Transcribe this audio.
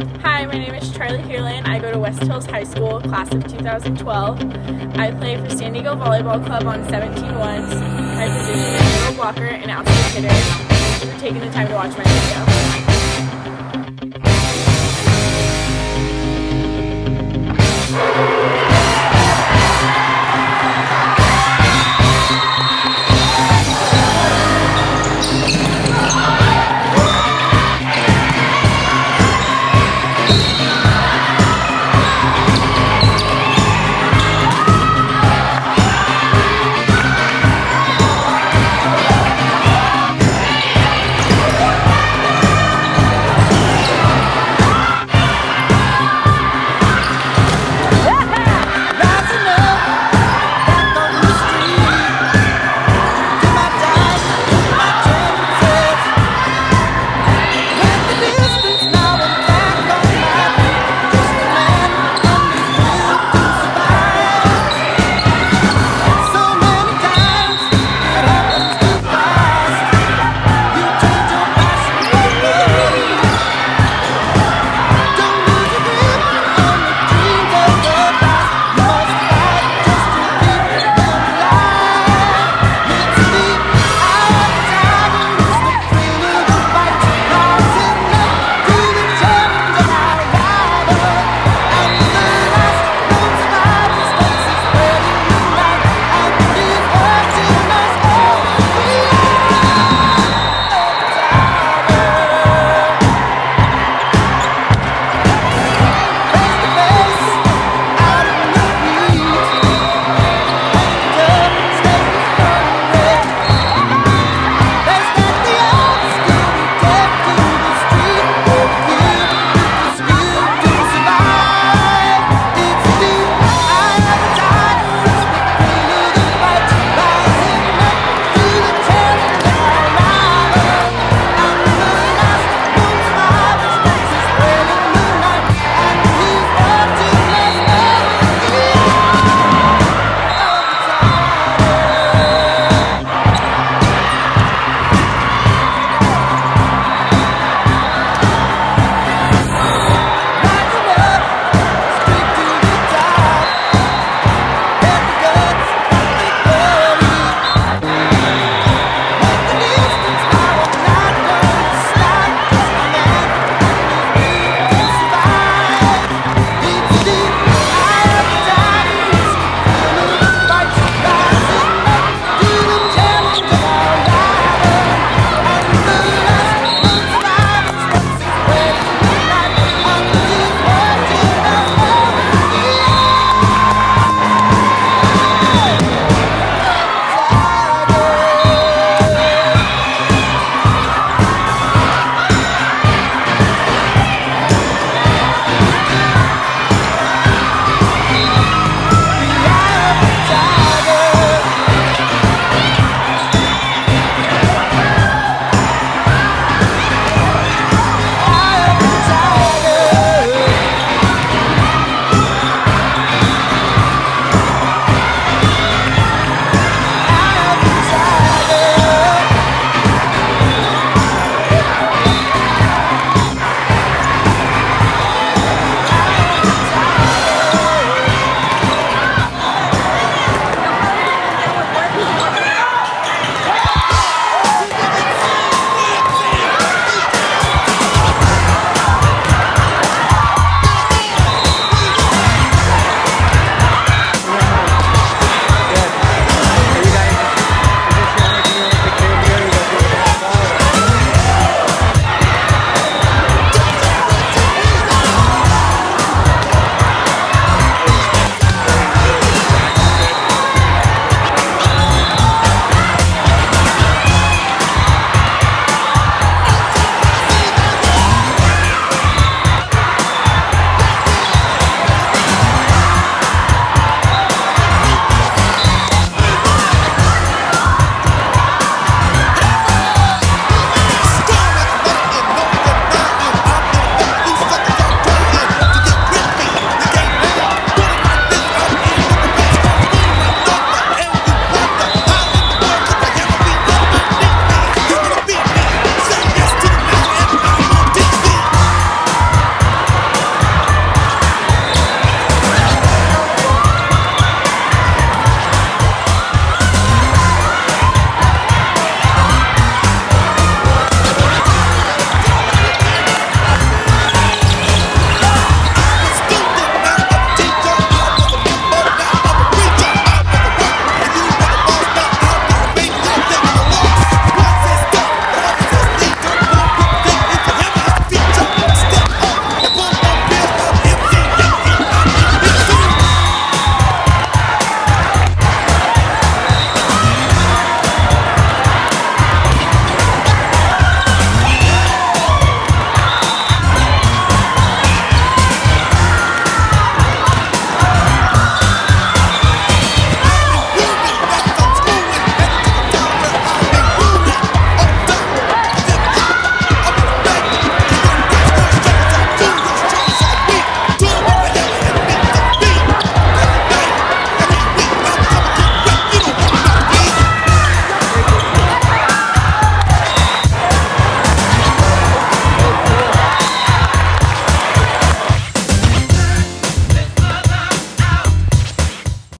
Hi, my name is Charly Heerlyn. I go to West Hills High School, class of 2012. I play for San Diego Volleyball Club on 17 ones. My position is middle blocker and outside hitter. Thanks for taking the time to watch my video.